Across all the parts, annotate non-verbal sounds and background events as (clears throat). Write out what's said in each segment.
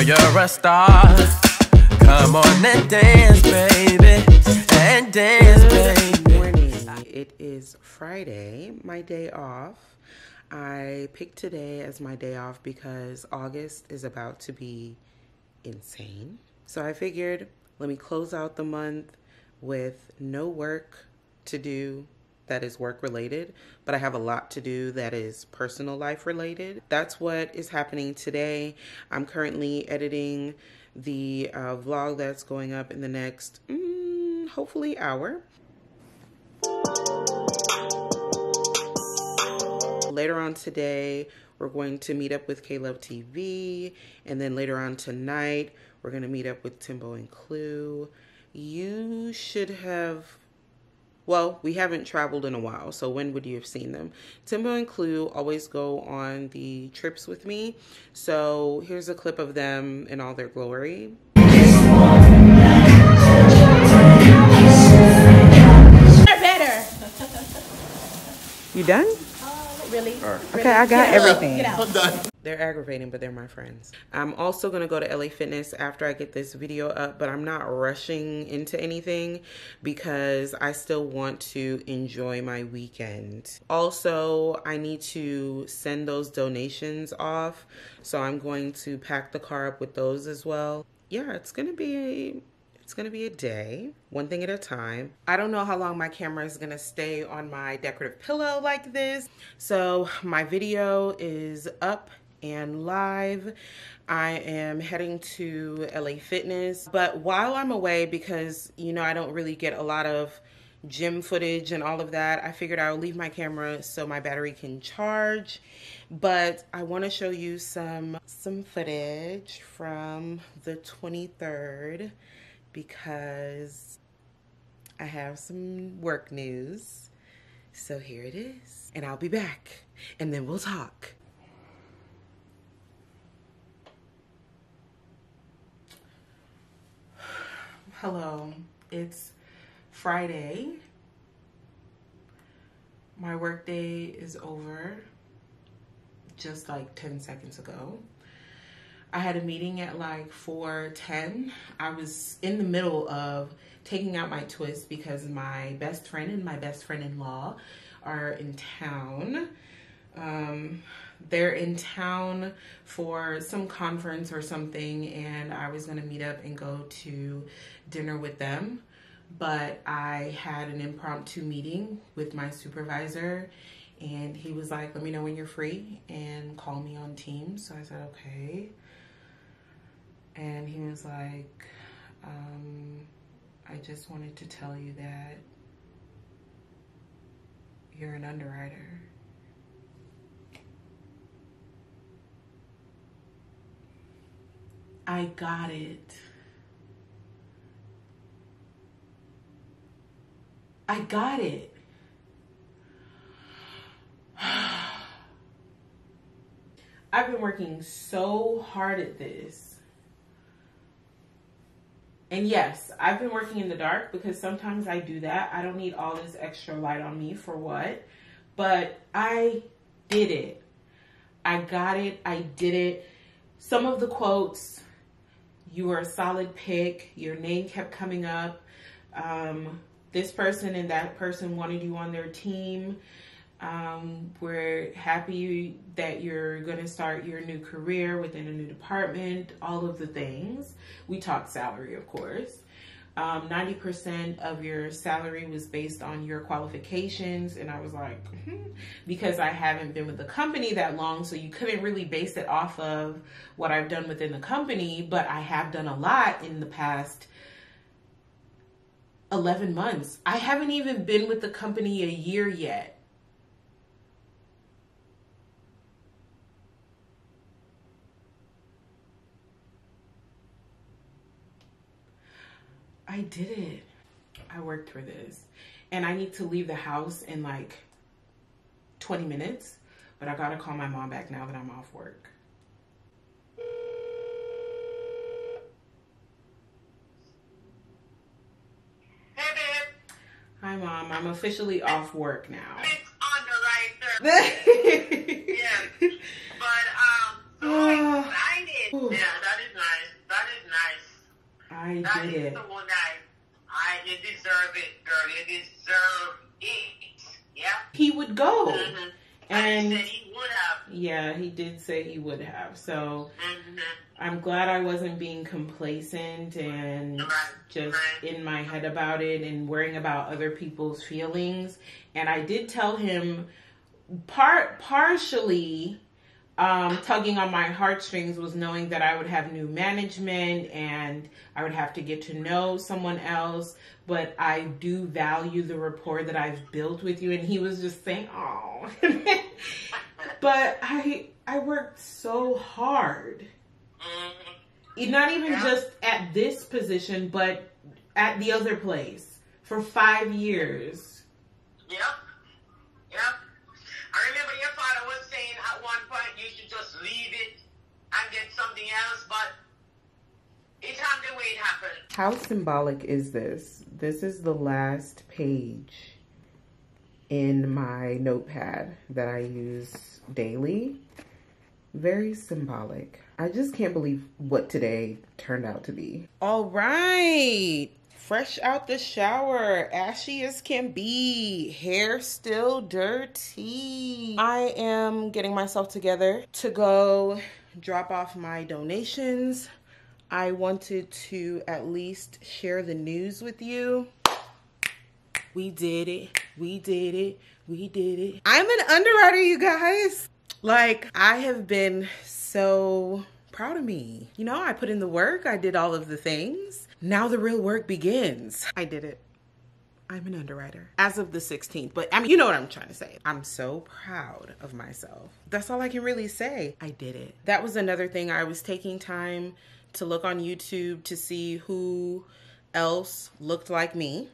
Girl, you're a star. Come on and dance, baby. And dance, baby. Good morning. It is Friday, my day off. I picked today as my day off because August is about to be insane. So I figured let me close out the month with no work to do that is work related, but I have a lot to do that is personal life related. That's what is happening today. I'm currently editing the uh, vlog that's going up in the next, mm, hopefully, hour. Later on today, we're going to meet up with K-Love TV, and then later on tonight, we're going to meet up with Timbo and Clue. You should have well, we haven't traveled in a while, so when would you have seen them? Timbo and Clue always go on the trips with me, so here's a clip of them in all their glory. better. You done? Really? Okay, I got everything. Get out. They're aggravating, but they're my friends. I'm also going to go to LA Fitness after I get this video up, but I'm not rushing into anything because I still want to enjoy my weekend. Also, I need to send those donations off, so I'm going to pack the car up with those as well. Yeah, it's going to be a it's gonna be a day, one thing at a time. I don't know how long my camera is gonna stay on my decorative pillow like this. So my video is up and live. I am heading to LA Fitness, but while I'm away, because you know, I don't really get a lot of gym footage and all of that, I figured I would leave my camera so my battery can charge. But I want to show you some some footage from the 23rd because I have some work news. So here it is. And I'll be back and then we'll talk. (sighs) Hello, it's Friday. My workday is over just like 10 seconds ago. I had a meeting at like 4:10. I was in the middle of taking out my twist because my best friend and my best friend-in-law are in town. Um, they're in town for some conference or something, and I was gonna meet up and go to dinner with them. But I had an impromptu meeting with my supervisor, and he was like, Let me know when you're free and call me on Teams. So I said, Okay and he was like, um, I just wanted to tell you that you're an underwriter. I got it. I got it. (sighs) I've been working so hard at this and yes, I've been working in the dark because sometimes I do that. I don't need all this extra light on me for what? But I did it. I got it. I did it. Some of the quotes, you were a solid pick. Your name kept coming up. Um, this person and that person wanted you on their team. Um, we're happy that you're going to start your new career within a new department, all of the things. We talked salary, of course. Um, 90% of your salary was based on your qualifications. And I was like, mm-hmm. because I haven't been with the company that long, so you couldn't really base it off of what I've done within the company, but I have done a lot in the past 11 months. I haven't even been with the company a year yet. I did it. I worked for this. And I need to leave the house in like 20 minutes, but I gotta call my mom back now that I'm off work. Hey, babe. Hi, mom. I'm officially off work now. It's underwriter. (laughs) yes. But, um, so excited. (sighs) Yeah, that is nice. That is nice. I That did it. You deserve it, girl. You deserve it. Yeah. He would go. Mhm. And he would have. yeah, he did say he would have. So Mm-hmm. I'm glad I wasn't being complacent and Right, just right. in my head about it and worrying about other people's feelings. And I did tell him part partially um, tugging on my heartstrings was knowing that I would have new management and I would have to get to know someone else. But I do value the rapport that I've built with you. And he was just saying, "Oh," (laughs) but I I worked so hard Mm-hmm. not even just at this position, but at the other place for five years. Yep. I remember your father was saying at one point you should just leave it and get something else, but it happened the way it happened. How symbolic is this? This is the last page in my notepad that I use daily. Very symbolic. I just can't believe what today turned out to be. All right. Fresh out the shower, ashy as can be, hair still dirty. I am getting myself together to go drop off my donations. I wanted to at least share the news with you. We did it. We did it. We did it. I'm an underwriter, you guys. Like, I have been so proud of me. You know, I put in the work, I did all of the things. Now the real work begins. I did it. I'm an underwriter as of the 16th. But I mean, you know what I'm trying to say. I'm so proud of myself. That's all I can really say. I did it. That was another thing. I was taking time to look on YouTube to see who else looked like me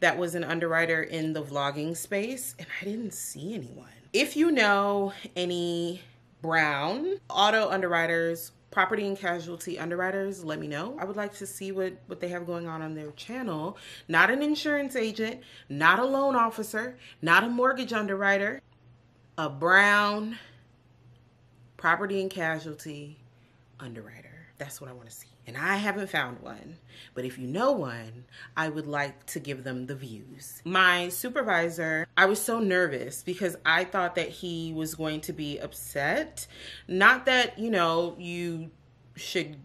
that was an underwriter in the vlogging space, and I didn't see anyone. If you know any brown auto underwriters, property and casualty underwriters, let me know. I would like to see what, what they have going on on their channel. Not an insurance agent, not a loan officer, not a mortgage underwriter, a brown property and casualty underwriter. That's what I want to see. And I haven't found one. But if you know one, I would like to give them the views. My supervisor, I was so nervous because I thought that he was going to be upset. Not that, you know, you should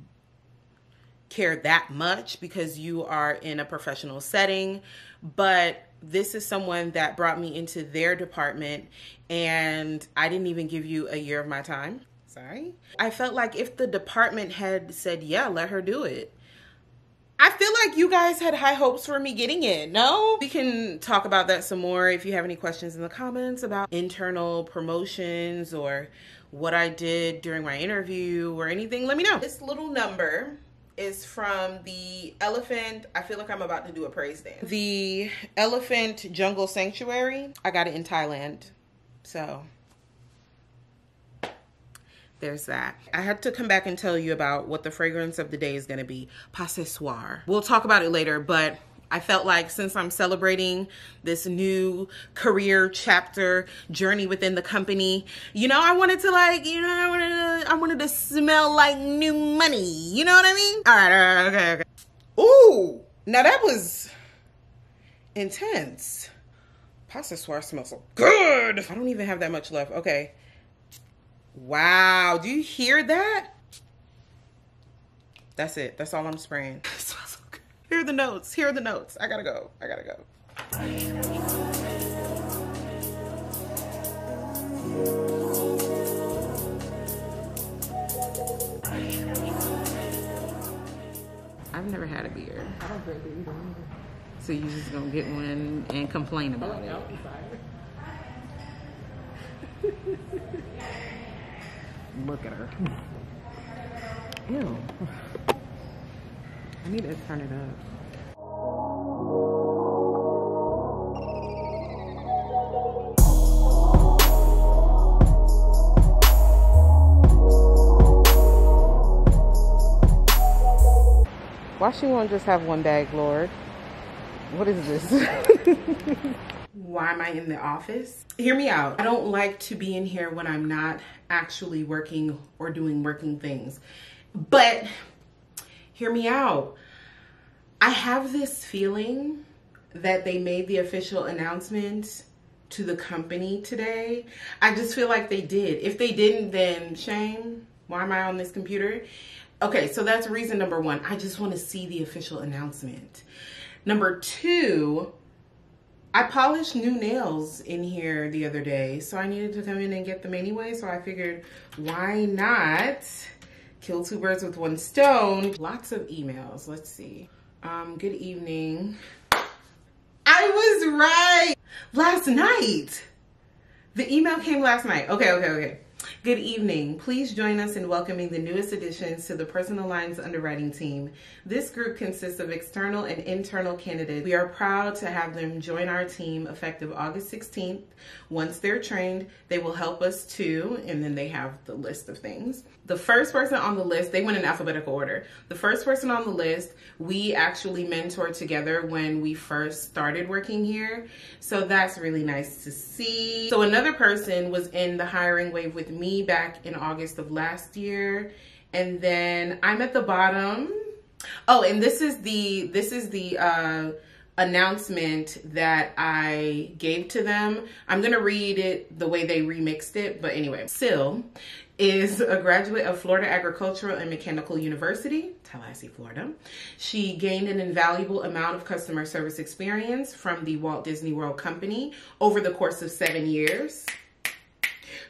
care that much because you are in a professional setting, but this is someone that brought me into their department and I didn't even give you a year of my time. Sorry. I felt like if the department had said, yeah, let her do it. I feel like you guys had high hopes for me getting it. No? We can talk about that some more if you have any questions in the comments about internal promotions or what I did during my interview or anything. Let me know. This little number is from the elephant. I feel like I'm about to do a praise dance. The elephant jungle sanctuary. I got it in Thailand. So there's that. I had to come back and tell you about what the fragrance of the day is going to be. Possessoir. We'll talk about it later, but I felt like since I'm celebrating this new career chapter journey within the company, you know, I wanted to like, you know, I wanted to, I wanted to smell like new money. You know what I mean? All right, all right, okay, okay. Ooh, now that was intense. Possessoir smells so good. I don't even have that much left. Okay. Wow, do you hear that? That's it. That's all I'm spraying. (laughs) Smells so good. Here are the notes. Here are the notes. I gotta go. I gotta go. I've never had a beer. I don't drink it either. So you just gonna get one and complain about it. (laughs) Look at her. (laughs) Ew. I need to turn it up. Why she won't just have one bag, Lord? What is this? (laughs) Why am I in the office? Hear me out. I don't like to be in here when I'm not actually working or doing working things. But hear me out. I have this feeling that they made the official announcement to the company today. I just feel like they did. If they didn't, then shame. Why am I on this computer? Okay, so that's reason number one. I just want to see the official announcement. Number two, I polished new nails in here the other day, so I needed to come in and get them anyway. So I figured, why not kill two birds with one stone? Lots of emails. Let's see. Um, good evening. I was right. Last night. The email came last night. Okay, okay, okay. Good evening. Please join us in welcoming the newest additions to the Personal Lines underwriting team. This group consists of external and internal candidates. We are proud to have them join our team effective August 16th. Once they're trained, they will help us too, and then they have the list of things. The first person on the list, they went in alphabetical order. The first person on the list, we actually mentored together when we first started working here. So that's really nice to see. So another person was in the hiring wave with me back in August of last year. And then I'm at the bottom. Oh, and this is the this is the uh announcement that I gave to them. I'm to read it the way they remixed it, but anyway. Sil is a graduate of Florida Agricultural and Mechanical University, Tallahassee, Florida. She gained an invaluable amount of customer service experience from the Walt Disney World Company over the course of seven years.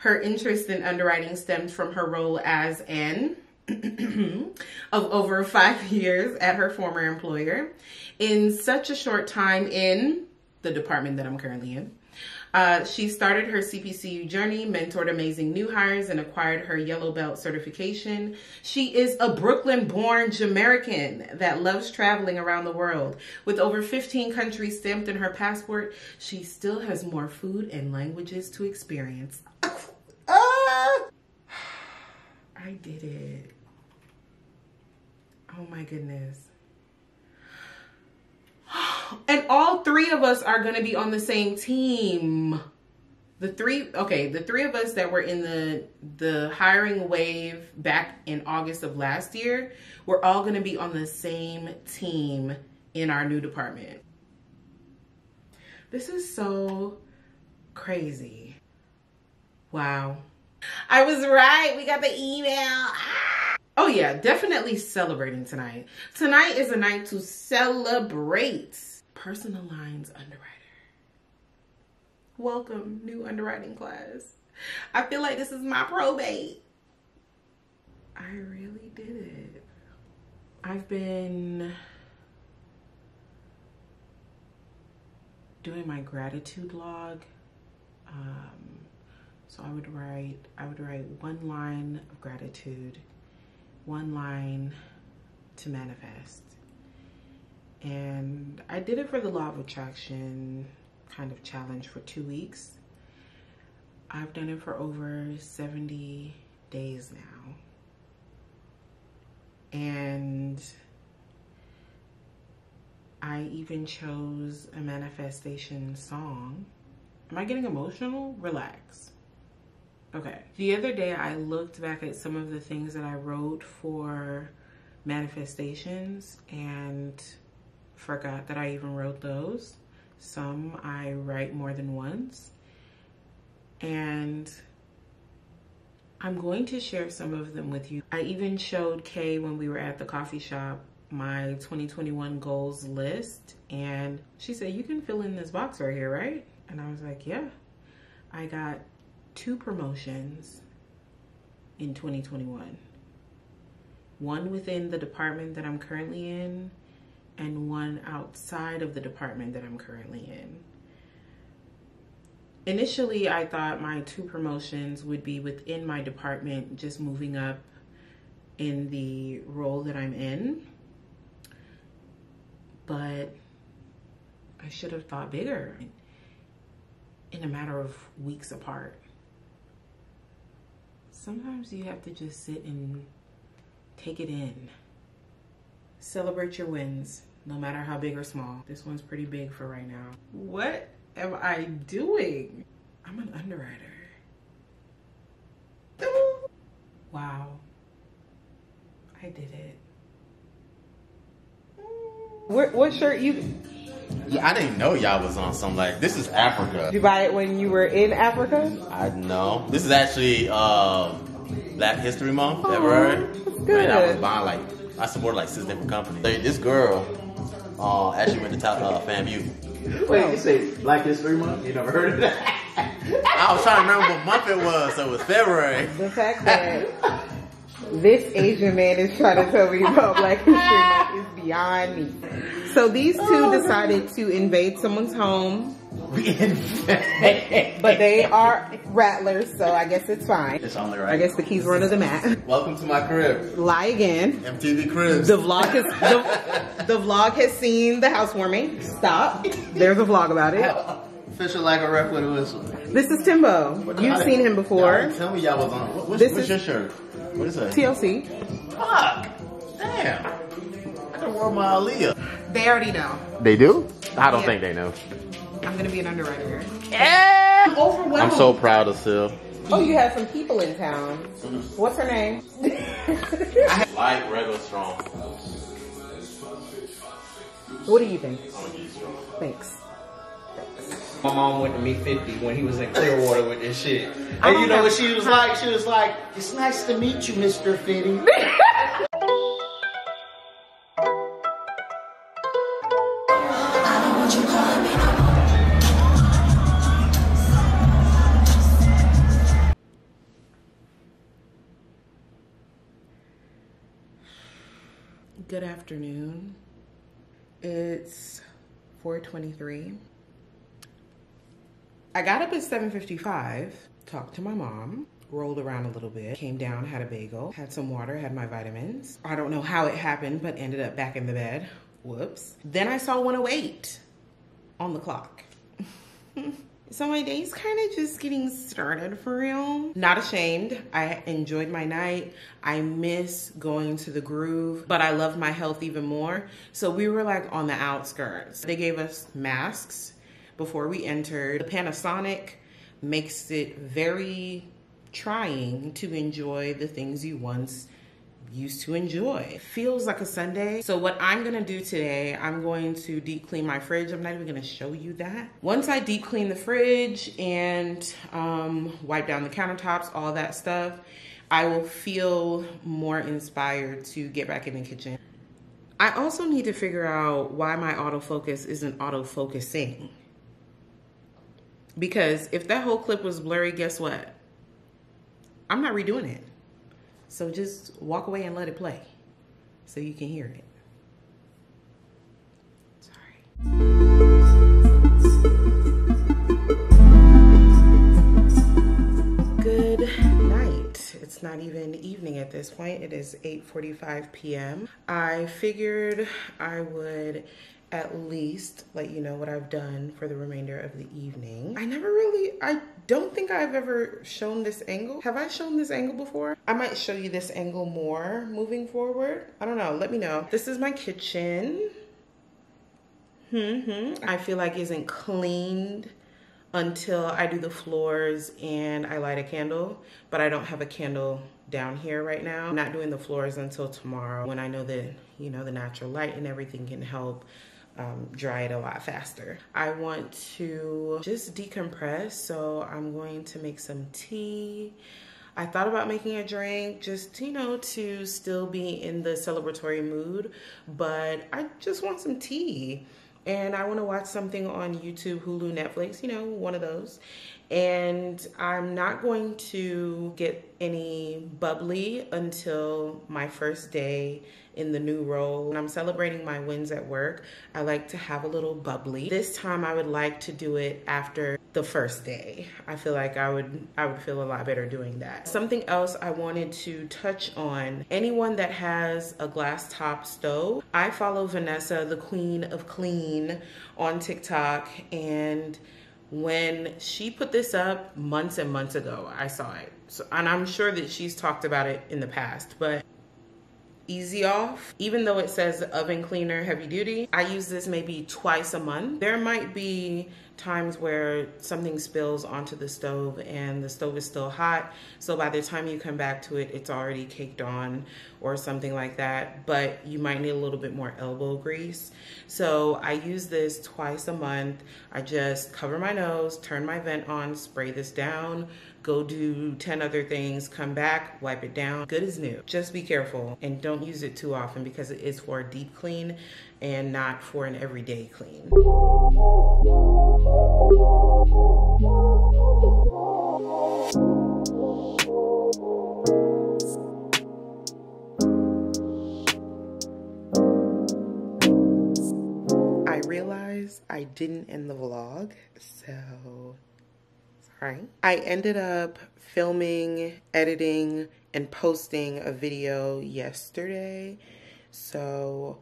Her interest in underwriting stemmed from her role as an (clears throat) of over five (laughs) years at her former employer. In such a short time in the department that I'm currently in, uh, she started her CPCU journey, mentored amazing new hires, and acquired her yellow belt certification. She is a Brooklyn born Jamaican that loves traveling around the world. With over 15 countries stamped in her passport, she still has more food and languages to experience. (laughs) ah! I did it. Oh my goodness. (sighs) And all three of us are going to be on the same team. The three, okay, the three of us that were in the the hiring wave back in August of last year, we're all going to be on the same team in our new department. This is so crazy. Wow. I was right. We got the email. Ah! Oh yeah, definitely celebrating tonight. Tonight is a night to celebrate personal lines underwriter. Welcome, new underwriting class. I feel like this is my probate. I really did it. I've been doing my gratitude log. Um, so I would write, I would write one line of gratitude one line to manifest. And I did it for the law of attraction kind of challenge for two weeks. I've done it for over 70 days now. And I even chose a manifestation song. Am I getting emotional? Relax. Okay. The other day I looked back at some of the things that I wrote for manifestations and forgot that I even wrote those. Some I write more than once. And I'm going to share some of them with you. I even showed Kay when we were at the coffee shop my 2021 goals list and she said, you can fill in this box right here, right? And I was like, yeah. I got two promotions in 2021. One within the department that I'm currently in and one outside of the department that I'm currently in. Initially, I thought my two promotions would be within my department, just moving up in the role that I'm in. But I should have thought bigger in a matter of weeks apart sometimes you have to just sit and take it in. Celebrate your wins, no matter how big or small. This one's pretty big for right now. What am I doing? I'm an underwriter. Wow. I did it. What, what shirt you I didn't know y'all was on something like this. Is Africa? did you buy it when you were in Africa? I know. This is actually um, Black History Month, Aw, February. that's Man, I was buying like I supported like six different companies. Hey, This girl uh, actually went to top, uh, FAMU. Wait, you say Black History Month? You never heard of that? (laughs) I was trying to remember what month it was, so it was February. The fact that this Asian man is trying to tell me about Black History Month is beyond me. So these two decided to invade someone's home, but they are rattlers, so I guess it's fine. It's only right. I guess the keys were under the mat. Welcome to my crib, Lie again. MTV Cribs. The vlog has the, the vlog has seen the housewarming. Stop. There's a vlog about it. Official like a ref with a whistle. This is Timbo. You've seen him before. tell me y'all was on. What, what's This what's is- your shirt? What is that? TLC. Fuck. Damn. I could wore my Aaliyah. They already know. They do? I don't Yeah. think they know. I'm gonna be an underwriter here. I'm overwhelmed. I'm so proud of Sil. Oh, you have some people in town. What's her name? (laughs) Light, regular, strong. what do you think? I'm gonna get you strong. Thanks. My mom went to meet 50 when he was in Clearwater with this shit. And you know what she was like? She was like, it's nice to meet you, Mr. Fitty. (laughs) Good afternoon. It's 4:23. I got up at 7:55, talked to my mom, rolled around a little bit, came down, had a bagel, had some water, had my vitamins. I don't know how it happened, but ended up back in the bed. Whoops. Then I saw 108 on the clock. (laughs) So my day's kind of just getting started for real. Not ashamed. I enjoyed my night. I miss going to the groove, but I love my health even more. So we were like on the outskirts. They gave us masks before we entered. The Panasonic makes it very trying to enjoy the things you once used to enjoy. Feels like a Sunday. So what I'm gonna do today, I'm going to deep clean my fridge. I'm not even gonna show you that. Once I deep clean the fridge and um, wipe down the countertops, all that stuff, I will feel more inspired to get back in the kitchen. I also need to figure out why my autofocus isn't autofocusing. Because if that whole clip was blurry, guess what? I'm not redoing it. So just walk away and let it play so you can hear it. Sorry. Good night. It's not even evening at this point. It is 8:45 p.m. I figured I would at least let you know what I've done for the remainder of the evening. I never really I don't think I've ever shown this angle. Have I shown this angle before? I might show you this angle more moving forward. I don't know. Let me know. This is my kitchen. hmm I feel like isn't cleaned until I do the floors and I light a candle, but I don't have a candle down here right now. I'm not doing the floors until tomorrow when I know that, you know, the natural light and everything can help um, dry it a lot faster. I want to just decompress, so I'm going to make some tea. I thought about making a drink just, you know, to still be in the celebratory mood, but I just want some tea and I want to watch something on YouTube, Hulu, Netflix, you know, one of those. And I'm not going to get any bubbly until my first day in the new role. When I'm celebrating my wins at work, I like to have a little bubbly. This time I would like to do it after the first day. I feel like I would I would feel a lot better doing that. Something else I wanted to touch on, anyone that has a glass top stove, I follow Vanessa, the queen of clean on TikTok and when she put this up months and months ago, I saw it. So, and I'm sure that she's talked about it in the past, but easy off. Even though it says oven cleaner heavy duty, I use this maybe twice a month. There might be times where something spills onto the stove and the stove is still hot. So by the time you come back to it, it's already caked on or something like that. But you might need a little bit more elbow grease. So I use this twice a month. I just cover my nose, turn my vent on, spray this down, go do 10 other things, come back, wipe it down, good as new. Just be careful and don't use it too often because it is for a deep clean and not for an everyday clean. I realized I didn't end the vlog, so sorry. I ended up filming, editing, and posting a video yesterday. So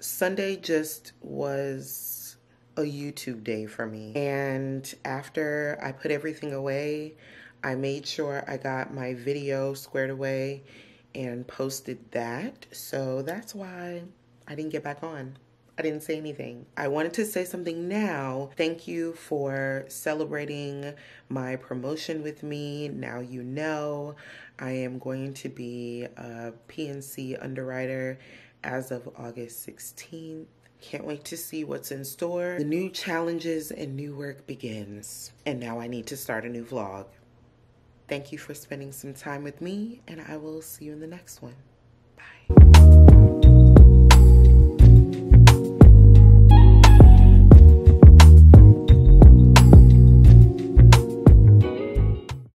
Sunday just was a YouTube day for me. And after I put everything away, I made sure I got my video squared away and posted that. So that's why I didn't get back on. I didn't say anything. I wanted to say something now. Thank you for celebrating my promotion with me. Now you know I am going to be a P&C underwriter as of August 16th. Can't wait to see what's in store. The new challenges and new work begins. And now I need to start a new vlog. Thank you for spending some time with me, and I will see you in the next one.